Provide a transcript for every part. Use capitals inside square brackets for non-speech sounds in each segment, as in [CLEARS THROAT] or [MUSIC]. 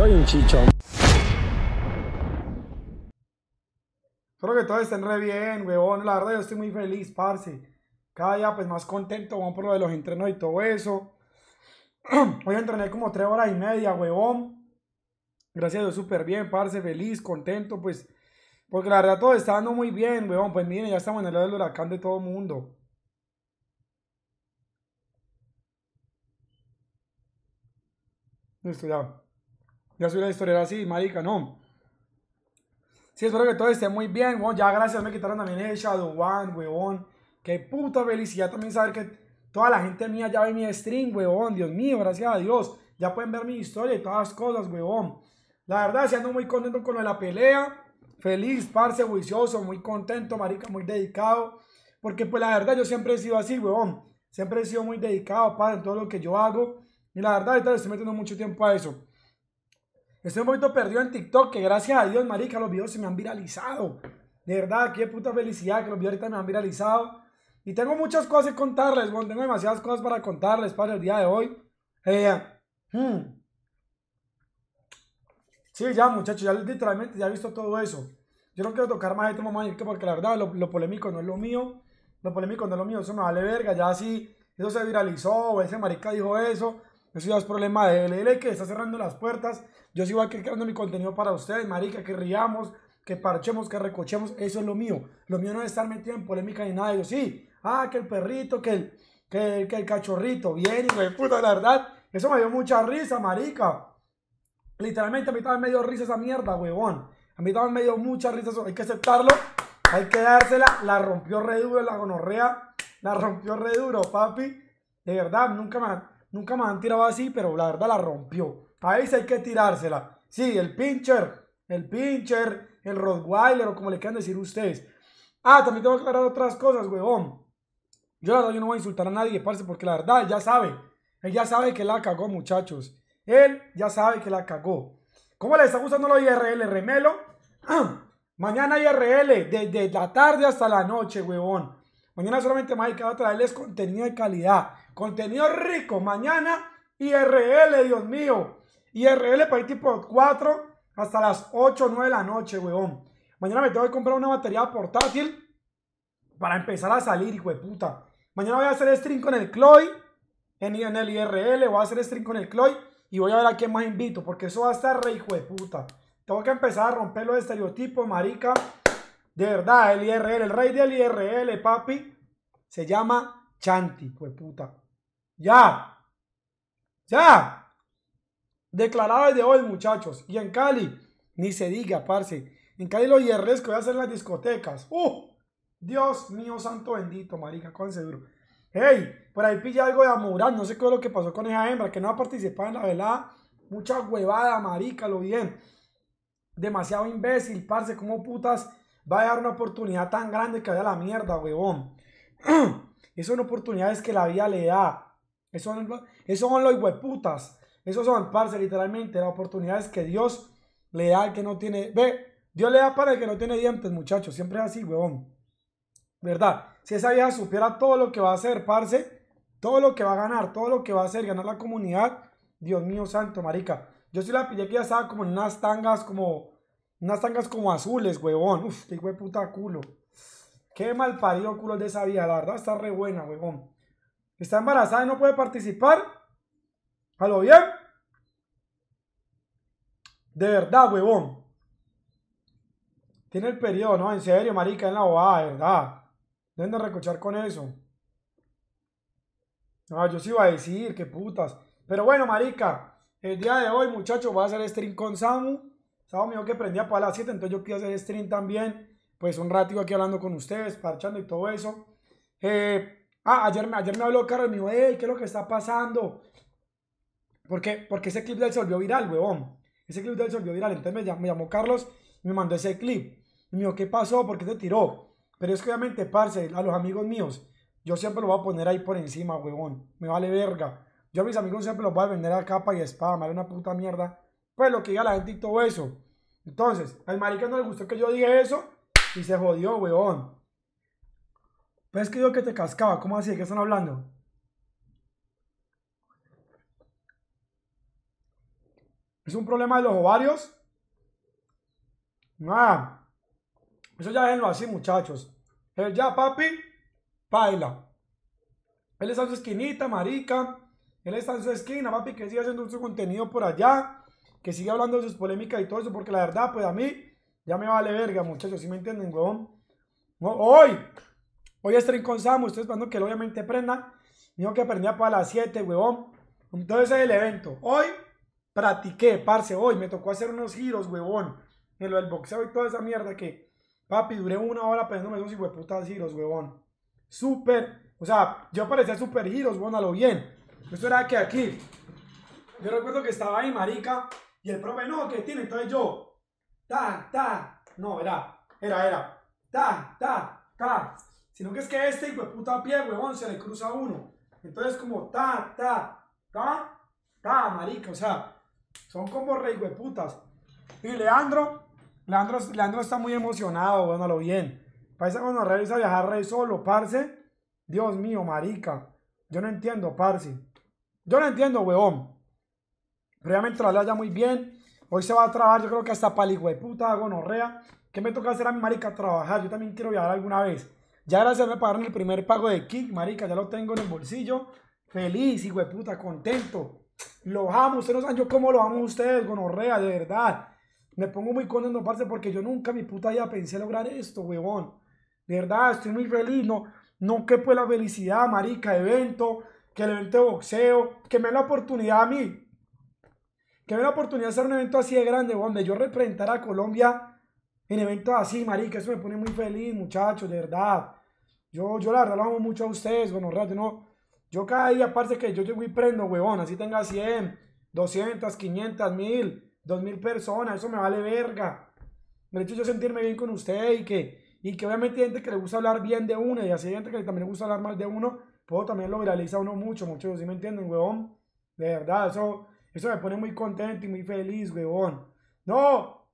yo y un chichón. Espero que todos estén re bien, huevón. La verdad, yo estoy muy feliz, parce. Cada día, pues, más contento, vamos por lo de los entrenos y todo eso. [CLEARS THROAT] Hoy entrené como tres horas y media, huevón. Gracias a Dios, súper bien, parce, feliz, contento, pues. Porque la verdad todo está dando muy bien, huevón. Pues miren, ya estamos en el lado del huracán de todo el mundo. Listo, ya. Ya soy la historia así, marica, no. Sí, espero que todo esté muy bien, huevón. Ya gracias, me quitaron también el Shadow One, huevón. Qué puta felicidad también saber que toda la gente mía ya ve mi stream, huevón. Dios mío, gracias a Dios. Ya pueden ver mi historia y todas las cosas, huevón. La verdad, sí ando muy contento con la pelea. Feliz, parce, juicioso, muy contento, marica, muy dedicado. Porque pues la verdad yo siempre he sido así, huevón. Siempre he sido muy dedicado, padre, en todo lo que yo hago. Y la verdad, ahorita le estoy metiendo mucho tiempo a eso. Estoy un poquito perdido en TikTok, que gracias a Dios, marica, los videos se me han viralizado. De verdad, qué puta felicidad que los videos ahorita me han viralizado. Y tengo muchas cosas que contarles, bueno, tengo demasiadas cosas para contarles para el día de hoy. Eh, hmm. Sí, ya muchachos, ya literalmente ya he visto todo eso. Yo no quiero tocar más este momento porque la verdad lo, lo, polémico no es lo mío. Lo polémico no es lo mío, eso me vale verga. Ya así, eso se viralizó, ese marica dijo eso. Eso ya es problema de. Él que está cerrando las puertas. Yo sigo aquí creando mi contenido para ustedes, marica, que riamos, que parchemos, que recochemos. Eso es lo mío. Lo mío no es estar metido en polémica ni nada. Yo sí, ah, que el perrito, que el, que, el cachorrito. Bien, hijo de puta, la verdad. Eso me dio mucha risa, marica. Literalmente a mí también me dio risa esa mierda, huevón. A mí también me dio mucha risa eso. Hay que aceptarlo. Hay que dársela. La rompió re duro la gonorrea. La rompió re duro, papi. De verdad, nunca me, nunca me han tirado así, pero la verdad la rompió. Ahí sí hay que tirársela. Sí, el pincher. El pincher. El Rottweiler o como le quieran decir ustedes. Ah, también tengo que aclarar otras cosas, huevón. Yo la verdad yo no voy a insultar a nadie, parce, porque la verdad él ya sabe. Él ya sabe que la cagó, muchachos. Él ya sabe que la cagó. ¿Cómo le está gustando los IRL, remelo? [CLEARS THROAT] Mañana IRL, desde la tarde hasta la noche, huevón. Mañana solamente que va a traerles contenido de calidad. Contenido rico. Mañana IRL, Dios mío. IRL para ir tipo 4 hasta las 8 o 9 de la noche, huevón. Mañana me tengo que comprar una batería portátil para empezar a salir, hijo de puta. Mañana voy a hacer stream con el Chloe en, en el IRL. Voy a hacer stream con el Chloe y voy a ver a quién más invito porque eso va a estar re hijo de puta. Tengo que empezar a romper los estereotipos, marica. De verdad, el IRL, el rey del IRL, papi, se llama Chanti, de puta. Ya. Ya. Declarado desde hoy, muchachos. Y en Cali, ni se diga, parce. En Cali los IRLs que voy a hacer las discotecas. ¡Uh! Dios mío, santo bendito, marica, con duro. Hey, por ahí pilla algo de Amurán. No sé qué es lo que pasó con esa hembra que no ha participado en la velada. Mucha huevada, marica, lo bien. Demasiado imbécil, parce. ¿Cómo putas va a dar una oportunidad tan grande que vaya a la mierda, huevón? [CLEARS THROAT] Esas son oportunidades que la vida le da. Eso son, eso son los hueputas. Esos son, parce, literalmente, las oportunidades que Dios le da al que no tiene. Ve, Dios le da para el que no tiene dientes, muchachos. Siempre es así, huevón. ¿Verdad? Si esa vieja supiera todo lo que va a hacer, parce, todo lo que va a ganar, todo lo que va a hacer, ganar la comunidad, Dios mío santo, marica. Yo sí la pillé que ya estaba como en unas tangas como, unas tangas como azules, huevón. Uf, qué de puta culo. Qué mal parido culo de esa vieja, la verdad está re buena, huevón. Está embarazada y no puede participar. ¿A lo bien? De verdad, huevón. Tiene el periodo, ¿no? En serio, marica, en la bobada, de verdad. Deben de recochar con eso. Ah, yo sí iba a decir, qué putas. Pero bueno, marica, el día de hoy, muchachos, voy a hacer stream con Samu. Samu me que prendía para las 7, entonces yo quiero hacer stream también. Pues un ratito aquí hablando con ustedes, parchando y todo eso. Eh, ah, ayer, ayer me habló Carlos y me dijo, ¿qué es lo que está pasando? ¿Por qué? Porque ese clip de él se volvió viral, huevón. Ese clip de él se volvió viral. Entonces me llamó, me llamó Carlos y me mandó ese clip. Y me dijo, ¿qué pasó? ¿Por qué te tiró? Pero es que obviamente, parce, a los amigos míos, yo siempre lo voy a poner ahí por encima, huevón. Me vale verga. Yo a mis amigos siempre los voy a vender a capa y espada, me vale una puta mierda. Pues lo que diga la gente y todo eso. Entonces, al marica no le gustó que yo dije eso y se jodió, huevón. Pues es que yo que te cascaba, ¿cómo así? ¿De qué están hablando? Es un problema de los ovarios. Nada. Eso ya déjenlo así, muchachos. Él ya, papi, baila. Él está en su esquinita, marica. Él está en su esquina, papi, que sigue haciendo su contenido por allá. Que sigue hablando de sus polémicas y todo eso. Porque la verdad, pues a mí ya me vale verga, muchachos. ¿Sí me entienden, huevón? Hoy. Hoy es con Samu. Estoy esperando que él obviamente prenda. Dijo que prendía para las 7, huevón. Entonces es el evento. Hoy practiqué, parce. Hoy me tocó hacer unos giros, huevón. En lo del boxeo y toda esa mierda que, papi, duré una hora aprendiéndome esos putas giros, huevón. Súper. O sea, yo parecía super giros, huevón, a lo bien. Esto era que aquí. Yo recuerdo que estaba ahí, marica. Y el profe, no, que tiene. Entonces yo, ta, ta. No, era, era, era. Ta, ta, ta. Sino que es que este hijo de puta pie, huevón, se le cruza a uno. Entonces como ta, ta, ta, ta, marica. O sea, son como rey putas. Y Leandro, Leandro, Leandro está muy emocionado, bueno, lo bien. Parece cuando realiza viajar rey solo, parce. Dios mío, marica. Yo no entiendo, parce. Yo no entiendo, huevón. Previamente lo ya muy bien. Hoy se va a trabajar, yo creo que hasta pali, puta, gonorrea. ¿Qué me toca hacer a mi marica? Trabajar. Yo también quiero viajar alguna vez. Ya gracias me pagaron el primer pago de Kick, marica. Ya lo tengo en el bolsillo. Feliz, hijo de puta, contento. Lo amo. Ustedes no saben yo cómo lo amo ustedes, gonorrea, de verdad. Me pongo muy contento, parce, porque yo nunca mi puta vida pensé lograr esto, huevón. De verdad, estoy muy feliz. No, no que pues la felicidad, marica, evento, que el evento de boxeo, que me dé la oportunidad a mí. Que dé la oportunidad de hacer un evento así de grande, donde yo representar a Colombia en eventos así, marica. Eso me pone muy feliz, muchachos, de verdad. Yo, yo la verdad lo amo mucho a ustedes, bueno, yo no. Yo cada día, parce que yo llego y prendo, huevón, así tenga 100, 200, 500, 1000, 2000 personas, eso me vale verga. Me hecho yo sentirme bien con usted y que, y que obviamente hay gente que le gusta hablar bien de uno y así hay gente que también le gusta hablar mal de uno, puedo también lo viraliza uno mucho, muchachos, ¿sí me entienden, huevón? De verdad, eso, eso me pone muy contento y muy feliz, huevón. No,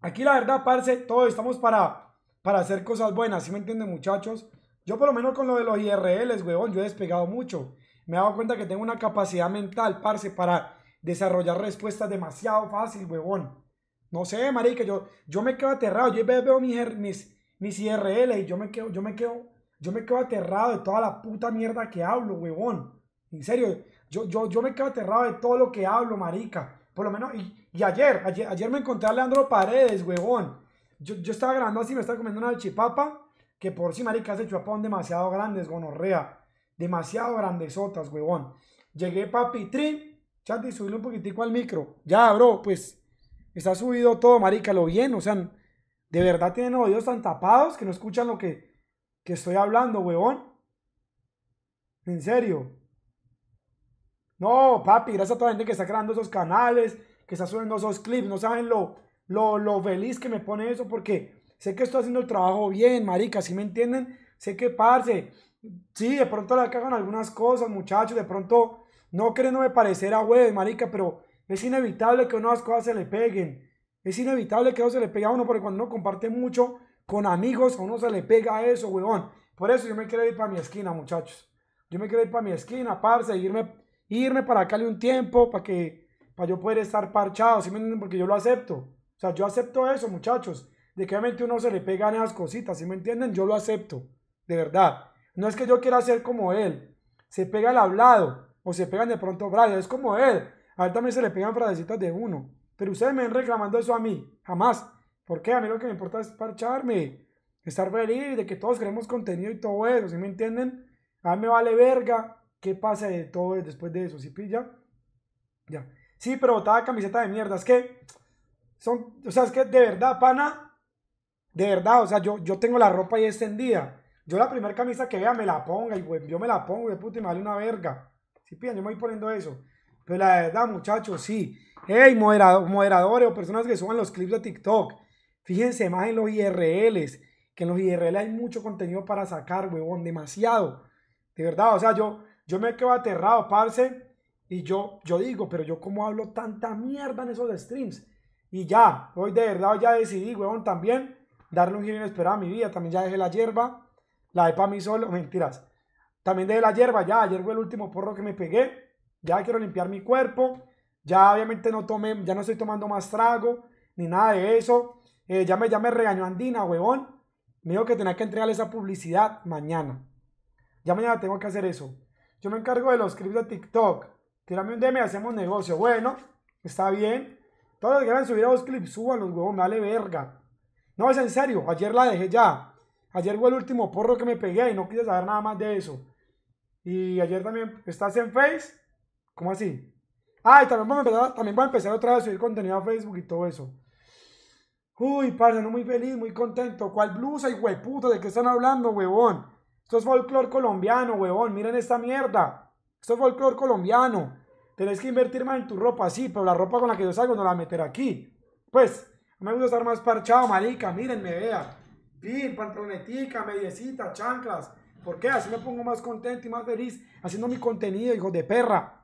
aquí la verdad, parce, todos estamos para, para hacer cosas buenas, ¿sí me entienden, muchachos? Yo por lo menos con lo de los IRLs, huevón, yo he despegado mucho. Me he dado cuenta que tengo una capacidad mental, parce, para desarrollar respuestas demasiado fácil, huevón. No sé, marica, yo, yo me quedo aterrado. Yo veo mis, mis, mis IRL y yo me quedo, yo me quedo, yo me quedo aterrado de toda la puta mierda que hablo, huevón. En serio, yo, yo, yo me quedo aterrado de todo lo que hablo, marica. Por lo menos, y, ayer, ayer, ayer, me encontré a Leandro Paredes, huevón. Yo, yo estaba grabando así, me estaba comiendo una chipapa. Que por si, marica, hace chupapón demasiado grandes, gonorrea. Demasiado grandesotas, huevón. Llegué, papi, trin. Chat, y subirle un poquitico al micro. Ya, bro, pues está subido todo, marica, lo bien. O sea, de verdad tienen oídos tan tapados que no escuchan lo que, que estoy hablando, huevón. En serio. No, papi, gracias a toda la gente que está creando esos canales, que está subiendo esos clips. No saben lo, lo, lo feliz que me pone eso porque sé que estoy haciendo el trabajo bien, marica, ¿sí me entienden? Sé que, parce, sí, de pronto le cagan algunas cosas, muchachos, de pronto no me parecer a web, marica, pero es inevitable que unas cosas se le peguen. Es inevitable que eso se le pegue a uno, porque cuando uno comparte mucho con amigos, a uno se le pega eso, weón. Por eso yo me quiero ir para mi esquina, muchachos. Yo me quiero ir para mi esquina, parce, irme, irme para acá un tiempo, para que, para yo poder estar parchado, ¿sí me entienden? Porque yo lo acepto. O sea, yo acepto eso, muchachos de que obviamente uno se le pegan esas cositas, ¿sí me entienden? Yo lo acepto, de verdad. No es que yo quiera ser como él, se pega al hablado, o se pegan de pronto Brian, es como él. A él también se le pegan frasecitas de uno. Pero ustedes me ven reclamando eso a mí, jamás. ¿Por qué? A mí lo que me importa es parcharme, estar feliz, de que todos queremos contenido y todo eso, ¿sí me entienden? A mí me vale verga qué pasa de todo después de eso, ¿sí pilla? Ya. Sí, pero botada camiseta de mierda, es que son, o sea, es que de verdad, pana, de verdad, o sea, yo, yo tengo la ropa ahí extendida. Yo la primera camisa que vea me la ponga y yo me la pongo de puta y me vale una verga. Sí, pillan, yo me voy poniendo eso. Pero la verdad, muchachos, sí. Hey, moderadores o personas que suban los clips de TikTok. Fíjense más en los IRLs. Que en los IRL hay mucho contenido para sacar, huevón. Demasiado. De verdad, o sea, yo, yo me quedo aterrado, parce. Y yo, yo digo, pero yo cómo hablo tanta mierda en esos streams. Y ya, hoy de verdad ya decidí, huevón, también darle un giro inesperado a mi vida. También ya dejé la hierba, la de para mí solo, [LAUGHS] mentiras. También dejé la hierba, ya ayer fue el último porro que me pegué. Ya quiero limpiar mi cuerpo. Ya obviamente no tomé, ya no estoy tomando más trago, ni nada de eso. Eh, ya, me, ya me regañó Andina, huevón. Me dijo que tenía que entregarle esa publicidad mañana. Ya mañana tengo que hacer eso. Yo me encargo de los clips de TikTok. Tírame un DM y hacemos negocio. Bueno, está bien. Todos los que quieran subir a los clips, suban los huevos, me vale verga. No, es en serio. Ayer la dejé ya. Ayer fue el último porro que me pegué y no quise saber nada más de eso. Y ayer también, ¿estás en Face? ¿Cómo así? Ah, y también voy, a empezar, también voy a empezar otra vez a subir contenido a Facebook y todo eso. Uy, parce, no muy feliz, muy contento. ¿Cuál blusa y hueputa? ¿De qué están hablando, huevón? Esto es folclore colombiano, huevón. Miren esta mierda. Esto es folclore colombiano. Tenés que invertir más en tu ropa, sí, pero la ropa con la que yo salgo no la meter aquí. Pues, me gusta estar más parchado, marica. Miren, me vea. Pin, pantalonetica, mediecita, chanclas. ¿Por qué? Así me pongo más contento y más feliz haciendo mi contenido, hijo de perra.